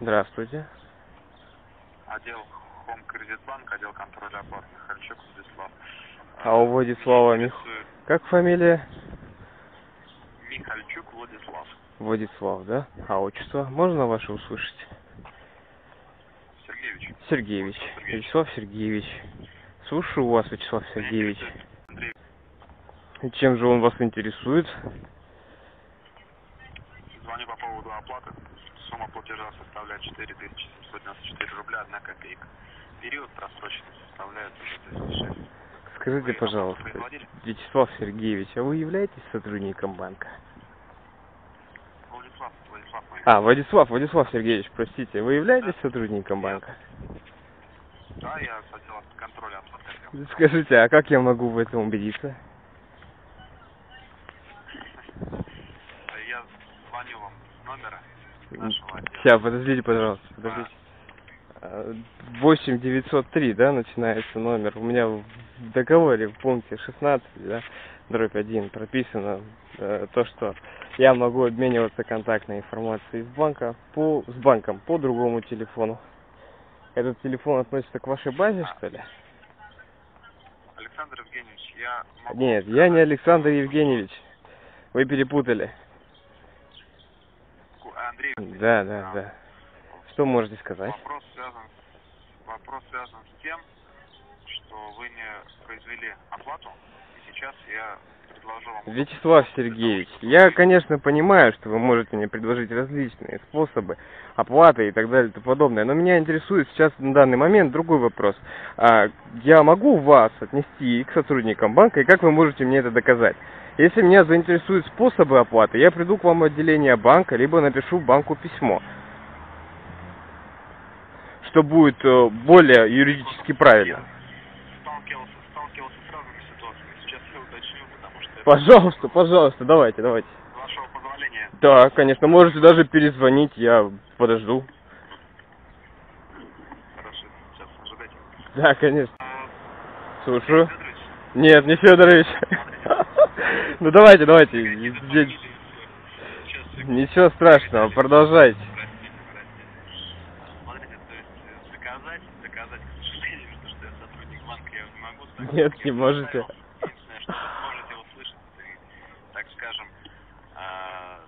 Здравствуйте. Отдел Home Credit Bank, отдел контроля оплат Михальчук Владислав. А у Владислава Мих... Как фамилия? Михальчук Владислав. Владислав, да? А отчество? Можно ваше услышать? Сергеевич. Сергеевич. Сергеевич. Вячеслав Сергеевич. Слушаю вас, Вячеслав Сергеевич. Андрей, И чем же он вас интересует? звоню по поводу оплаты. Сумма платежа составляет 4794 рубля 1 копейка. Период просроченный составляет уже 36. Скажите, Вы пожалуйста? Вячеслав Сергеевич, а вы являетесь сотрудником банка? Владислав, Владислав мой. А, Владислав, Владислав Сергеевич, простите, вы являетесь сотрудником банка? Да, я с отдела контроля оплат отдела. Скажите, а как я могу в этом убедиться? Я звоню вам с номера. Сейчас, подождите, пожалуйста, подождите. 8903, да, начинается номер. У меня в договоре в пункте 16, да, дробь 1 прописано э, то, что я могу обмениваться контактной информацией с банка по, с банком по другому телефону. Этот телефон относится к вашей базе, что ли? Александр Евгеньевич, я могу... Нет, я не Александр Евгеньевич. Вы перепутали. Да, да, да. Что можете сказать? Вопрос связан, вопрос связан с тем, что вы не произвели оплату, и сейчас я предложу вам... Вячеслав Сергеевич, я, конечно, понимаю, что вы можете мне предложить различные способы оплаты и так далее и тому подобное, но меня интересует сейчас на данный момент другой вопрос. А, я могу вас отнести к сотрудникам банка, и как вы можете мне это доказать? Если меня заинтересуют способы оплаты, я приду к вам в отделение банка, либо напишу банку письмо, что будет э, более юридически правильно. Сталкивался, сталкивался с разными ситуациями. Сейчас я уточню, потому что... Пожалуйста, пожалуйста, давайте, давайте. С вашего позволения, Да, конечно, можете даже перезвонить, я подожду. хорошо, сейчас ожидайте. Да, конечно. А, Слушаю. Федорович, Нет, не Федорович. Ну давайте, давайте. Ничего страшного, продолжайте. Простите, простите. Смотрите, то есть э, доказать, доказать, к сожалению, что, что я сотрудник банка, я не могу. так Нет, не я можете. Единственное, что вы сможете услышать, и, так скажем, а,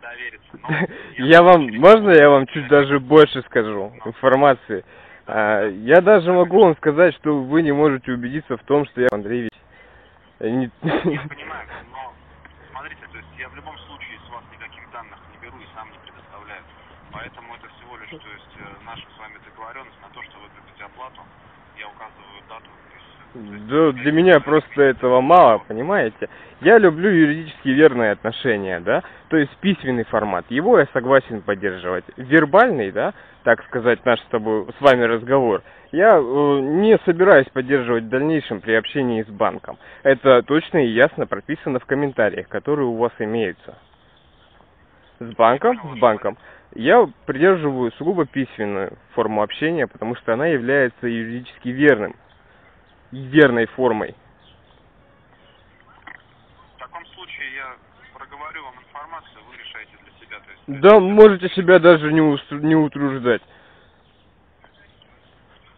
довериться. Но Я вам, можно я вам чуть даже больше скажу информации? А, Я даже могу вам сказать, что вы не можете убедиться в том, что я Андреевич. э, не- Я понимаю, смотрите, то есть я в любом случае с вас никаких данных не беру и сам не предоставляю. Поэтому это всего лишь, то есть э, наша с вами договоренность на то, что вы дадите оплату, я указываю дату. то есть, Да, для меня просто этого мало, понимаете? Я люблю юридически верные отношения, да? То есть письменный формат, его я согласен поддерживать. Вербальный, да, так сказать, наш с тобой, с вами разговор, я э, не собираюсь поддерживать в дальнейшем при общении с банком. Это точно и ясно прописано в комментариях, которые у вас имеются. С банком, с банком. Я придерживаю сугубо письменную форму общения, потому что она является юридически верным верной формой. В таком случае я проговорю вам информацию, вы решаете для себя. То есть, Да, можете себя даже не, ус- не утруждать.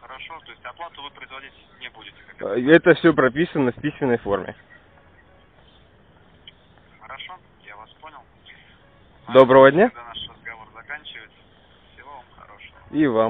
Хорошо, то есть оплату вы производить не будете. Как Э, это? Это все прописано в письменной форме. Хорошо, я вас понял. Доброго дня. Наш разговор заканчивается. Всего вам хорошего. И вам.